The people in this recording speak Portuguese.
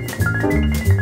Música